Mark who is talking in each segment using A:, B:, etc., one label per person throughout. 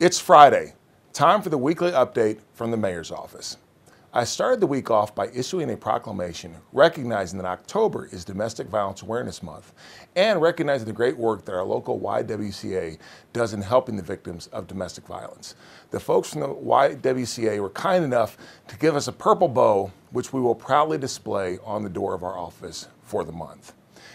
A: It's Friday, time for the weekly update from the Mayor's Office. I started the week off by issuing a proclamation recognizing that October is Domestic Violence Awareness Month and recognizing the great work that our local YWCA does in helping the victims of domestic violence. The folks from the YWCA were kind enough to give us a purple bow, which we will proudly display on the door of our office for the month.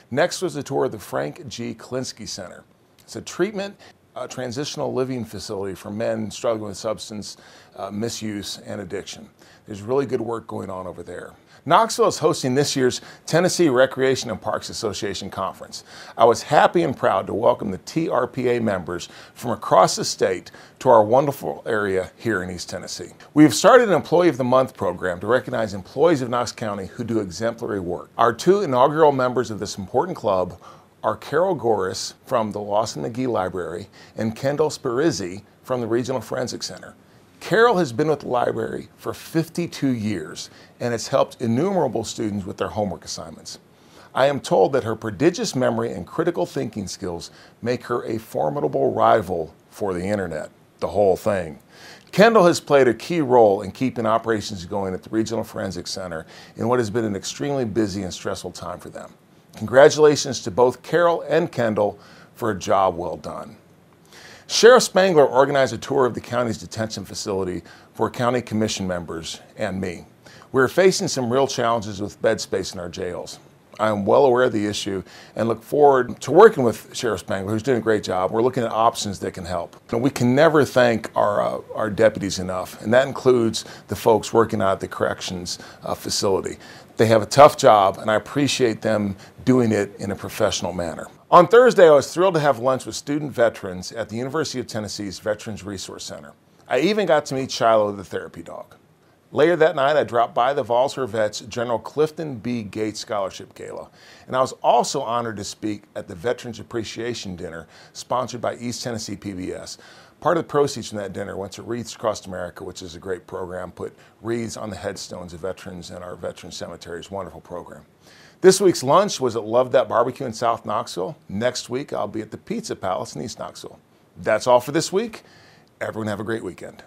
A: Next was a tour of the Frank G. Klinsky Center. It's a treatment a transitional living facility for men struggling with substance uh, misuse and addiction. There's really good work going on over there. Knoxville is hosting this year's Tennessee Recreation and Parks Association Conference. I was happy and proud to welcome the TRPA members from across the state to our wonderful area here in East Tennessee. We have started an Employee of the Month program to recognize employees of Knox County who do exemplary work. Our two inaugural members of this important club are Carol Goris from the Lawson McGhee Library and Kendall Spirizzi from the Regional Forensic Center. Carol has been with the library for 52 years and has helped innumerable students with their homework assignments. I am told that her prodigious memory and critical thinking skills make her a formidable rival for the internet, the whole thing. Kendall has played a key role in keeping operations going at the Regional Forensic Center in what has been an extremely busy and stressful time for them. Congratulations to both Carol and Kendall for a job well done. Sheriff Spangler organized a tour of the county's detention facility for county commission members and me. We're facing some real challenges with bed space in our jails. I am well aware of the issue and look forward to working with Sheriff Spangler, who's doing a great job. We're looking at options that can help. And we can never thank our, uh, our deputies enough, and that includes the folks working out at the corrections uh, facility. They have a tough job, and I appreciate them doing it in a professional manner. On Thursday, I was thrilled to have lunch with student veterans at the University of Tennessee's Veterans Resource Center. I even got to meet Shiloh, the therapy dog. Later that night, I dropped by the Vols for Vets General Clifton B. Cates Scholarship Gala, and I was also honored to speak at the Veterans Appreciation Dinner sponsored by East Tennessee PBS. Part of the proceeds from that dinner went to Wreaths Across America, which is a great program, put wreaths on the headstones of veterans in our veteran cemeteries. Wonderful program. This week's lunch was at Love That Barbecue in South Knoxville. Next week, I'll be at the Pizza Palace in East Knoxville. That's all for this week. Everyone have a great weekend.